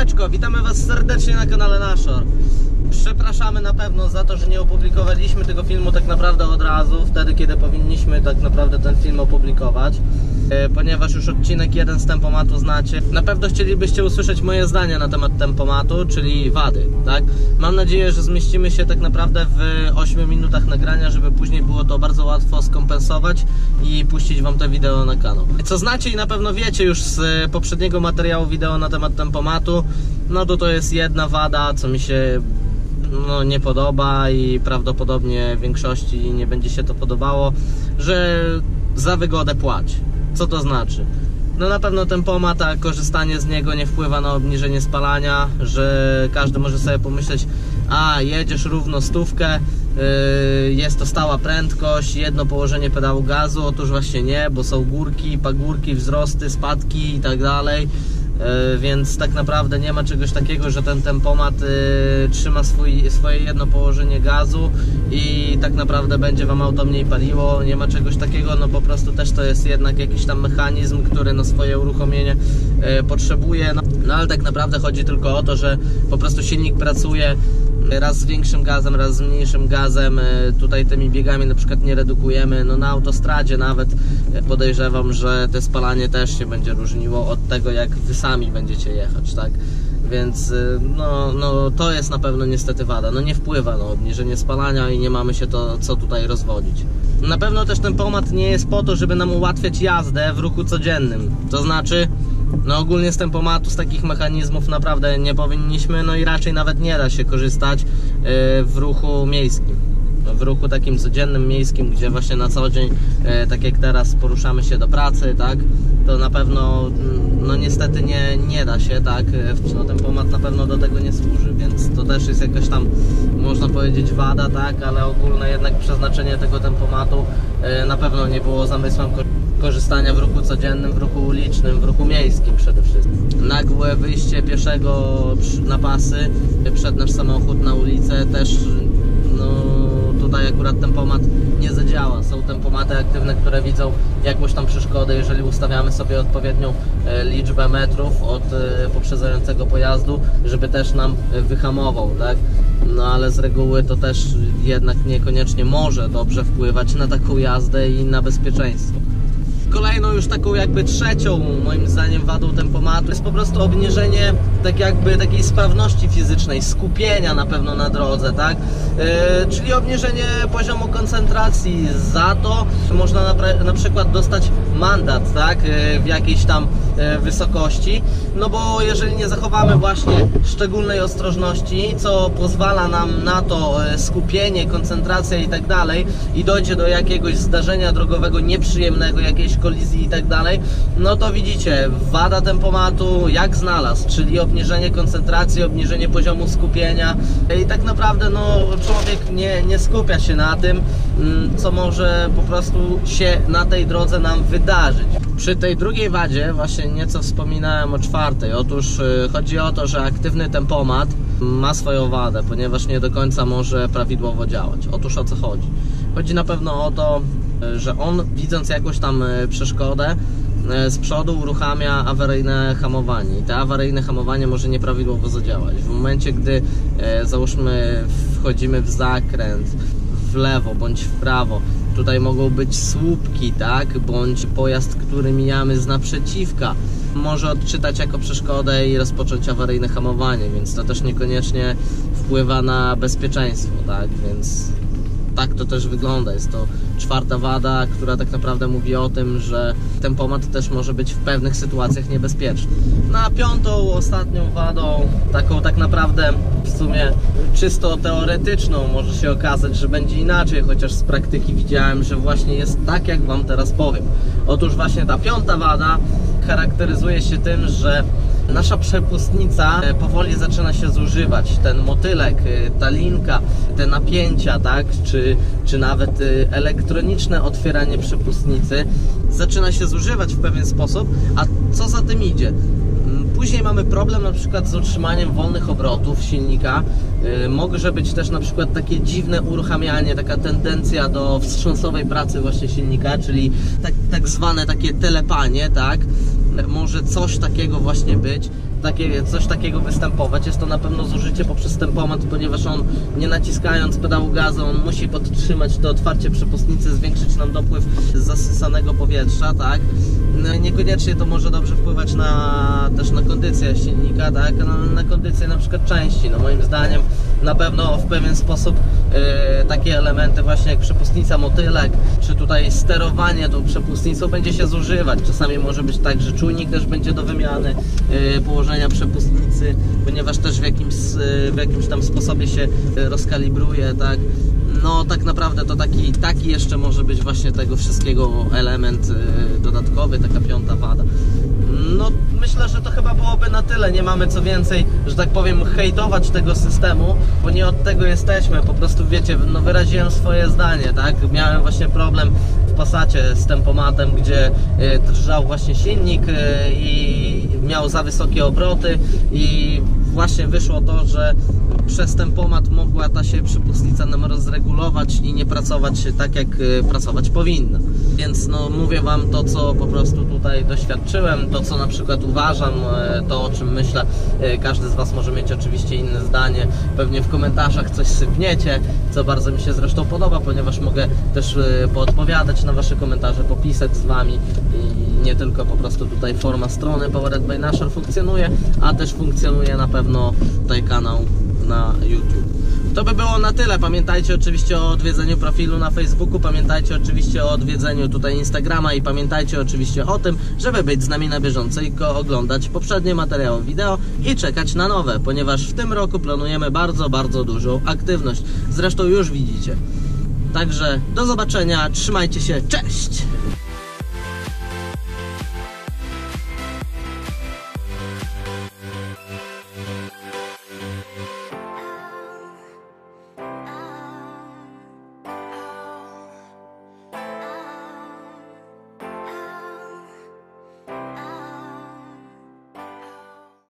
Siemaneczko, witamy Was serdecznie na kanale Nashor. Przepraszamy na pewno za to, że nie opublikowaliśmy tego filmu tak naprawdę od razu, wtedy kiedy powinniśmy tak naprawdę ten film opublikować. E, Ponieważ już odcinek jeden z tempomatu znacie, na pewno chcielibyście usłyszeć moje zdanie na temat tempomatu, czyli wady, tak? Mam nadzieję, że zmieścimy się tak naprawdę w 8 minutach nagrania, żeby później było to bardzo łatwo skompensować i puścić Wam te wideo na kanał. Co znacie i na pewno wiecie już z poprzedniego materiału wideo na temat tempomatu, no to to jest jedna wada, co mi się no, nie podoba i prawdopodobnie większości nie będzie się to podobało, że za wygodę płać. Co to znaczy? No na pewno tempomat, a korzystanie z niego nie wpływa na obniżenie spalania, że każdy może sobie pomyśleć, a jedziesz równo stówkę, yy, jest to stała prędkość, jedno położenie pedału gazu, otóż właśnie nie, bo są górki, pagórki, wzrosty, spadki i tak dalej. E, więc tak naprawdę nie ma czegoś takiego, że ten tempomat e, trzyma swój, swoje jedno położenie gazu i tak naprawdę będzie Wam auto mniej paliło, nie ma czegoś takiego, no po prostu też to jest jednak jakiś tam mechanizm, który no swoje uruchomienie e, potrzebuje, no, no ale tak naprawdę chodzi tylko o to, że po prostu silnik pracuje raz z większym gazem, raz z mniejszym gazem. E, Tutaj tymi biegami na przykład nie redukujemy. No na autostradzie nawet e, podejrzewam, że te spalanie też się będzie różniło od tego, jak wy sami będziecie jechać, tak? Więc y, no, no to jest na pewno niestety wada. No nie wpływa na obniżenie spalania i nie mamy się to co tutaj rozwodzić. Na pewno też ten pomad nie jest po to, żeby nam ułatwiać jazdę w ruchu codziennym. To znaczy, no ogólnie z tempomatu, z takich mechanizmów naprawdę nie powinniśmy, no i raczej nawet nie da się korzystać y, w ruchu miejskim. W ruchu takim codziennym, miejskim, gdzie właśnie na co dzień, y, tak jak teraz poruszamy się do pracy, tak, to na pewno, mm, no niestety nie, nie da się, tak, y, no tempomat na pewno do tego nie służy, więc to też jest jakaś tam, można powiedzieć wada, tak, ale ogólne jednak przeznaczenie tego tempomatu na pewno nie było zamysłem ko- korzystania w ruchu codziennym, w ruchu ulicznym, w ruchu miejskim przede wszystkim. Nagłe wyjście pieszego na pasy przed nasz samochód na ulicę też no tutaj akurat tempomat nie zadziała. Są tempomaty aktywne, które widzą jakąś tam przeszkodę, jeżeli ustawiamy sobie odpowiednią e, liczbę metrów od e, poprzedzającego pojazdu, żeby też nam e, wyhamował, tak? No ale z reguły to też jednak niekoniecznie może dobrze wpływać na taką jazdę i na bezpieczeństwo. Kolejną już taką jakby trzecią moim zdaniem wadą tempomatu jest po prostu obniżenie tak jakby takiej sprawności fizycznej, skupienia na pewno na drodze, tak? Yy, czyli obniżenie poziomu koncentracji. Za to można na, na przykład dostać mandat, tak? Yy, w jakiejś tam yy, wysokości. No bo jeżeli nie zachowamy właśnie szczególnej ostrożności, co pozwala nam na to skupienie, koncentracja i tak dalej i dojdzie do jakiegoś zdarzenia drogowego nieprzyjemnego, jakiejś kolizji i tak dalej, no to widzicie, wada tempomatu jak znalazł, czyli obniżenie koncentracji, obniżenie poziomu skupienia i tak naprawdę no człowiek nie, nie skupia się na tym, mm, co może po prostu się na tej drodze nam wydarzyć. Przy tej drugiej wadzie właśnie nieco wspominałem o czwartej. Otóż y, chodzi o to, że aktywny tempomat ma swoją wadę, ponieważ nie do końca może prawidłowo działać. Otóż o co chodzi? Chodzi na pewno o to, że on widząc jakąś tam y, przeszkodę y, z przodu uruchamia awaryjne hamowanie i to awaryjne hamowanie może nieprawidłowo zadziałać. W momencie, gdy y, załóżmy wchodzimy w zakręt, w lewo bądź w prawo. Tutaj mogą być słupki, tak? Bądź pojazd, który mijamy z naprzeciwka. Może odczytać jako przeszkodę i rozpocząć awaryjne hamowanie, więc to też niekoniecznie wpływa na bezpieczeństwo, tak? Więc tak to też wygląda. Jest to czwarta wada, która tak naprawdę mówi o tym, że tempomat też może być w pewnych sytuacjach niebezpieczny. Na piątą, ostatnią wadą, taką tak naprawdę w sumie czysto teoretyczną, może się okazać, że będzie inaczej, chociaż z praktyki widziałem, że właśnie jest tak, jak Wam teraz powiem. Otóż właśnie ta piąta wada charakteryzuje się tym, że nasza przepustnica e, powoli zaczyna się zużywać. Ten motylek, e, ta linka, te napięcia, tak, czy, czy nawet e, elektroniczne otwieranie przepustnicy zaczyna się zużywać w pewien sposób, a co za tym idzie? Później mamy problem na przykład z utrzymaniem wolnych obrotów silnika. Yy, Może być też na przykład takie dziwne uruchamianie, taka tendencja do wstrząsowej pracy właśnie silnika, czyli tak, tak zwane takie telepanie, tak? Może coś takiego właśnie być. Takie, coś takiego występować. Jest to na pewno zużycie poprzez tempomat, ponieważ on nie naciskając pedału gazu, on musi podtrzymać to otwarcie przepustnicy, zwiększyć nam dopływ zasysanego powietrza, tak? No, niekoniecznie to może dobrze wpływać na, też na kondycję silnika, tak? Na, na kondycję na przykład części. No moim zdaniem na pewno w pewien sposób takie elementy właśnie jak przepustnica motylek, czy tutaj sterowanie tą przepustnicą będzie się zużywać. Czasami może być tak, że czujnik też będzie do wymiany e, położenia przepustnicy, ponieważ też w jakimś, e, w jakimś tam sposobie się rozkalibruje, tak? No tak naprawdę to taki, taki jeszcze może być właśnie tego wszystkiego element dodatkowy, taka piąta wada. No myślę, że to chyba byłoby na tyle. Nie mamy co więcej, że tak powiem, hejtować tego systemu, bo nie od tego jesteśmy. Po prostu wiecie, no wyraziłem swoje zdanie, tak? Miałem właśnie problem w Passacie z tempomatem, gdzie e, drżał właśnie silnik e, i miał za wysokie obroty i właśnie wyszło to, że przez tempomat mogła ta się przypustnica nam rozregulować i nie pracować tak jak e, pracować powinna. Więc no mówię wam to, co po prostu tutaj doświadczyłem, to co na przykład uważam, e, to o czym myślę. E, Każdy z was może mieć oczywiście inne zdanie. Pewnie w komentarzach coś sypniecie, co bardzo mi się zresztą podoba, ponieważ mogę też e, poodpowiadać na wasze komentarze, popisać z wami i nie tylko po prostu tutaj forma strony Powered by Nashor funkcjonuje, a też funkcjonuje na pewno tutaj kanał na YouTube. To by było na tyle. Pamiętajcie oczywiście o odwiedzeniu profilu na Facebooku, pamiętajcie oczywiście o odwiedzeniu tutaj Instagrama i pamiętajcie oczywiście o tym, żeby być z nami na bieżąco i oglądać poprzednie materiały wideo i czekać na nowe, ponieważ w tym roku planujemy bardzo, bardzo dużą aktywność. Zresztą już widzicie. Także do zobaczenia, trzymajcie się, cześć!